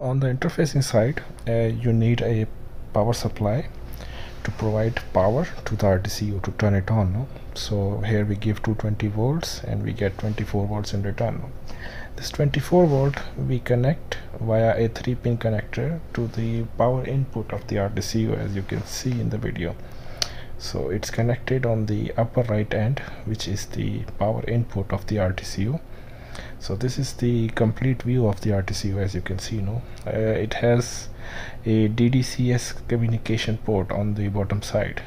on the interfacing side uh, you need a power supply to provide power to the RDCU to turn it on no? so here we give 220 volts and we get 24 volts in return no? this 24 volt we connect via a 3 pin connector to the power input of the RDCU as you can see in the video so it's connected on the upper right end which is the power input of the RDCU so this is the complete view of the RDCU as you can see no uh, it has a DDCS communication port on the bottom side.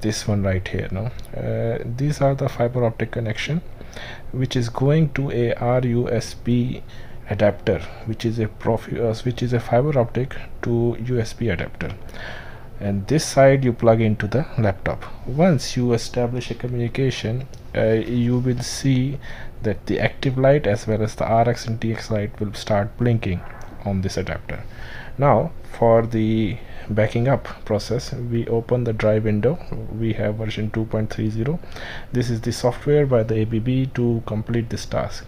This one right here no? Uh, these are the fiber optic connection which is going to a RUSB adapter which is a uh, which is a fiber optic to USB adapter and this side you plug into the laptop. Once you establish a communication uh, you will see that the active light as well as the RX and TX light will start blinking on this adapter. Now for the backing up process we open the drive window. We have version 2.30 this is the software by the ABB to complete this task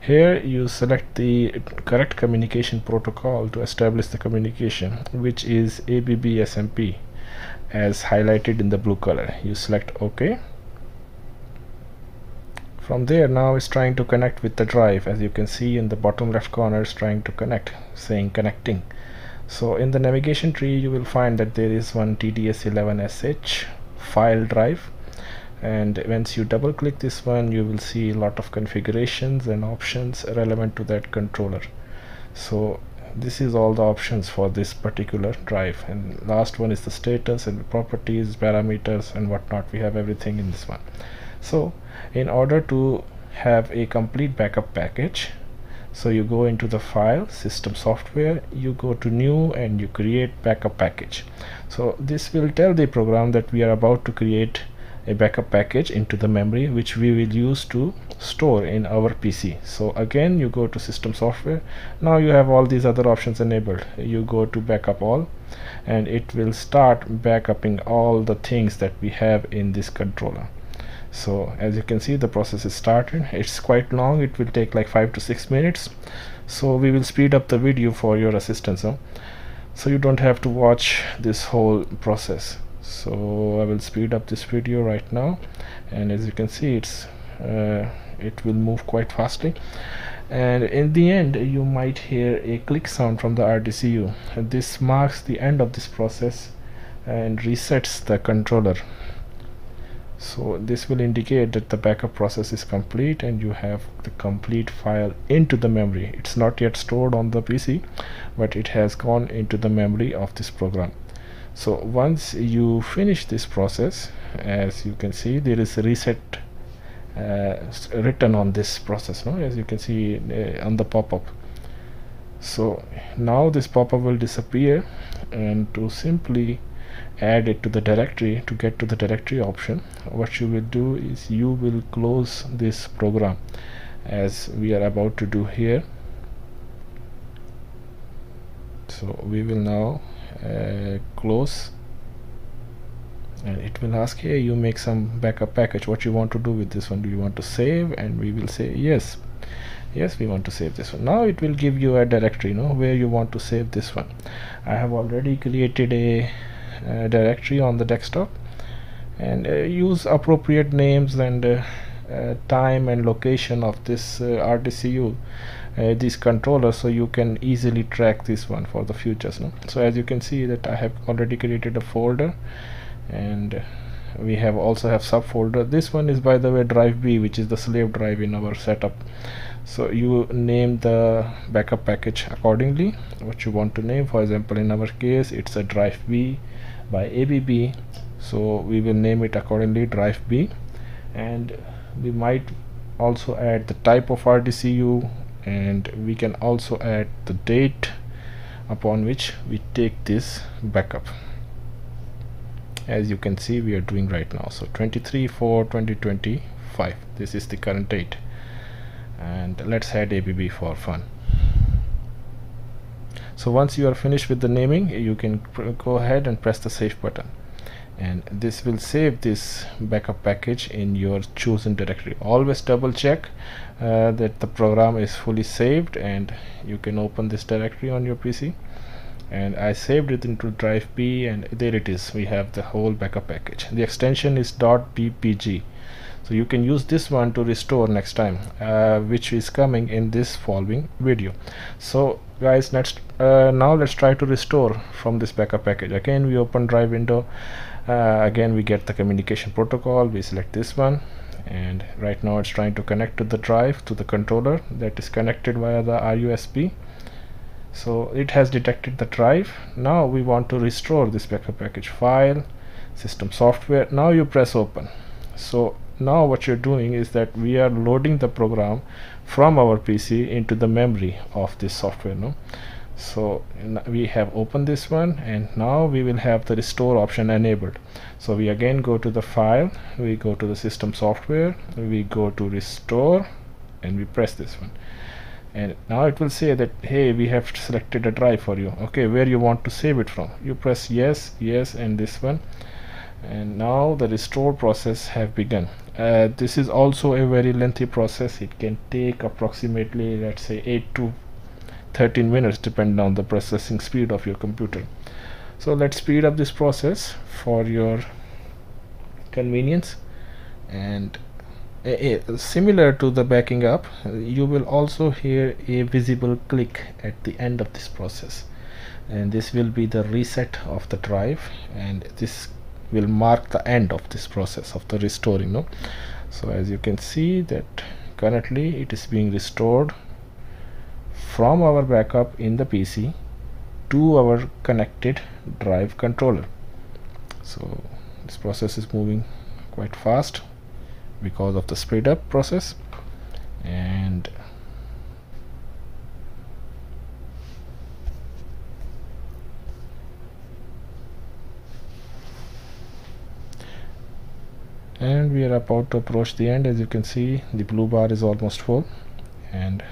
here you select the correct communication protocol to establish the communication which is ABB SMP as highlighted in the blue color. You select OK. From there now it's trying to connect with the drive as you can see in the bottom left corner it's trying to connect saying connecting. So in the navigation tree you will find that there is one TDS11SH file drive and once you double click this one you will see a lot of configurations and options relevant to that controller. So this is all the options for this particular drive. And last one is the status and properties parameters and whatnot. We have everything in this one. So in order to have a complete backup package so you go into the file system software you go to new and you create backup package. So this will tell the program that we are about to create a backup package into the memory which we will use to store in our PC so again you go to system software. Now you have all these other options enabled. You go to backup all and it will start backupping all the things that we have in this controller. So as you can see the process is started. It's quite long. It will take like five to six minutes. So we will speed up the video for your assistance huh? so you don't have to watch this whole process so I will speed up this video right now. And as you can see it's uh, it will move quite fastly. And in the end you might hear a click sound from the RDCU this marks the end of this process and resets the controller. So this will indicate that the backup process is complete and you have the complete file into the memory. It's not yet stored on the PC but it has gone into the memory of this program so once you finish this process as you can see there is reset uh, written on this process no? As you can see uh, on the pop-up. So now this pop-up will disappear and to simply add it to the directory to get to the directory option what you will do is you will close this program as we are about to do here. So we will now close. And it will ask here you make some backup package. What you want to do with this one? Do you want to save? And we will say yes. Yes we want to save this one. Now it will give you a directory you know where you want to save this one. I have already created a uh, directory on the desktop and uh, use appropriate names and uh, time and location of this RDCU uh, this controller so you can easily track this one for the futures no? so as you can see that I have already created a folder and we have also have subfolder. This one is by the way drive B which is the slave drive in our setup. So you name the backup package accordingly what you want to name. For example in our case it's a drive B by ABB so we will name it accordingly drive B. And we might also add the type of RDCU and we can also add the date upon which we take this backup. As you can see we are doing right now. So 23 4 2025 this is the current date. And let's add ABB for fun. So once you are finished with the naming you can go ahead and press the save button and this will save this backup package in your chosen directory. Always double check uh, that the program is fully saved and you can open this directory on your PC and I saved it into drive B and there it is. We have the whole backup package. The extension is .bpg so you can use this one to restore next time uh, which is coming in this following video. So guys let's uh, now let's try to restore from this backup package. Again we open drive window uh, again we get the communication protocol. We select this one. And right now it's trying to connect to the drive to the controller that is connected via the RUSB so it has detected the drive. Now we want to restore this backup package file system software. Now you press open. So now what you're doing is that we are loading the program from our PC into the memory of this software no so we have opened this one and now we will have the restore option enabled. So we again go to the file we go to the system software we go to restore and we press this one. And now it will say that hey we have selected a drive for you. Okay where you want to save it from? You press yes yes and this one. And now the restore process have begun. Uh, this is also a very lengthy process. It can take approximately let's say 8 to 13 minutes depending on the processing speed of your computer. So let's speed up this process for your convenience. And similar to the backing up you will also hear a visible click at the end of this process. And this will be the reset of the drive and this will mark the end of this process of the restoring no? So as you can see that currently it is being restored from our backup in the PC to our connected drive controller. So this process is moving quite fast because of the speed up process. And and we are about to approach the end. As you can see the blue bar is almost full. And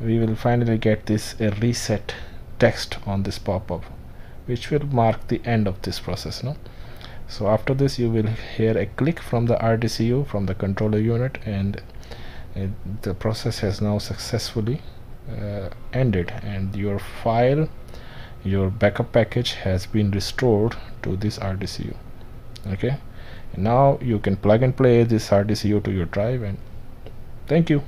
we will finally get this a reset text on this pop-up which will mark the end of this process no? So after this you will hear a click from the RDCU from the controller unit and uh, the process has now successfully uh, ended and your file your backup package has been restored to this RDCU okay? And now you can plug and play this RDCU to your drive and thank you